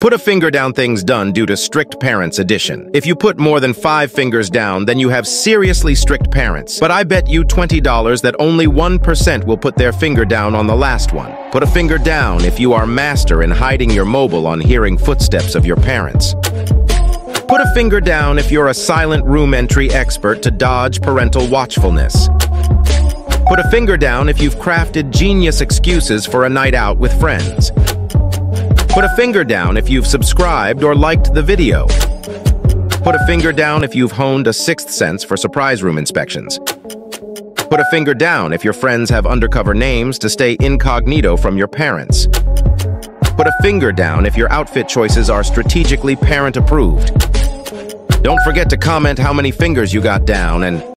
Put a finger down things done due to strict parents edition. If you put more than five fingers down, then you have seriously strict parents. But I bet you $20 that only 1% will put their finger down on the last one. Put a finger down if you are master in hiding your mobile on hearing footsteps of your parents. Put a finger down if you're a silent room entry expert to dodge parental watchfulness. Put a finger down if you've crafted genius excuses for a night out with friends. Put a finger down if you've subscribed or liked the video. Put a finger down if you've honed a sixth sense for surprise room inspections. Put a finger down if your friends have undercover names to stay incognito from your parents. Put a finger down if your outfit choices are strategically parent-approved. Don't forget to comment how many fingers you got down and